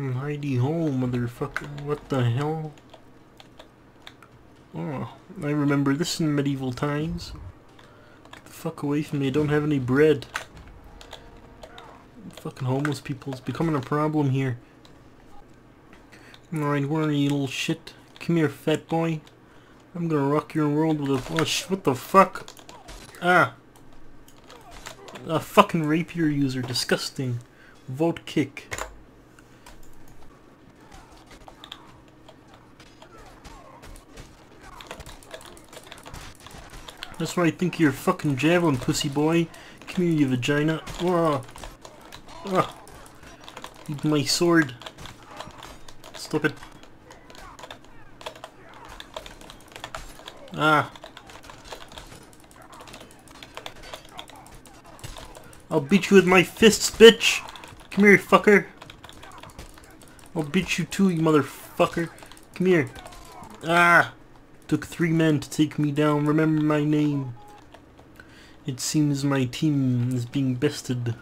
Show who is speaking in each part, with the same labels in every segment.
Speaker 1: Heidi hole, motherfucker. What the hell? Oh, I remember this in medieval times. Get the fuck away from me, I don't have any bread. Fucking homeless people, it's becoming a problem here. Alright, where are you little shit? Come here, fat boy. I'm gonna rock your world with a- oh what the fuck? Ah! A fucking rapier user, disgusting. Vote kick. That's what I think you're fucking javelin, pussy boy. Come here, you vagina. Oh. Eat my sword. Stop it. Ah. I'll beat you with my fists, bitch! Come here, fucker. I'll beat you too, you motherfucker. Come here. Ah! Took three men to take me down. Remember my name. It seems my team is being bested.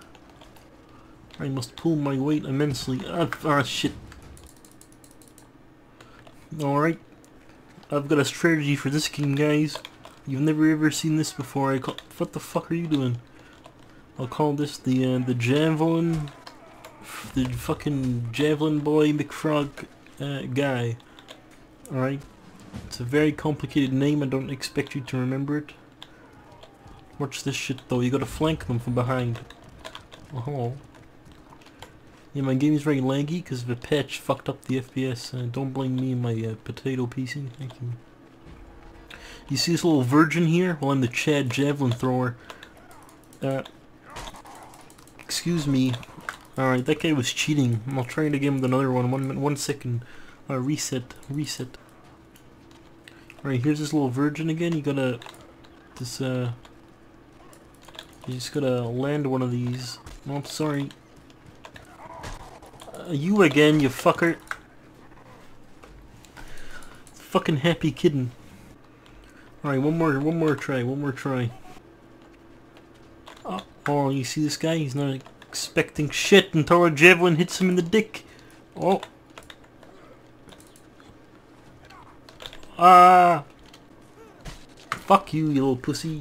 Speaker 1: I must pull my weight immensely. Ah, ah shit. Alright. I've got a strategy for this game, guys. You've never ever seen this before. I call- What the fuck are you doing? I'll call this the, uh, the Javelin... The fucking Javelin Boy McFrog uh, guy. Alright. It's a very complicated name, I don't expect you to remember it. Watch this shit though, you gotta flank them from behind. Oh. Yeah, my game is very laggy because the patch fucked up the FPS. Uh, don't blame me and my uh, potato PC, thank you. You see this little virgin here? Well, I'm the Chad Javelin Thrower. Uh, excuse me. Alright, that guy was cheating. I'll try it again with another one. One, one second. Uh, reset. Reset. Alright, here's this little virgin again. You gotta... This, uh... You just gotta land one of these. Oh, I'm sorry. Uh, you again, you fucker. Fucking happy kidding. Alright, one more, one more try, one more try. Oh, oh, you see this guy? He's not expecting shit until a javelin hits him in the dick. Oh. Ah! Fuck you, you little pussy.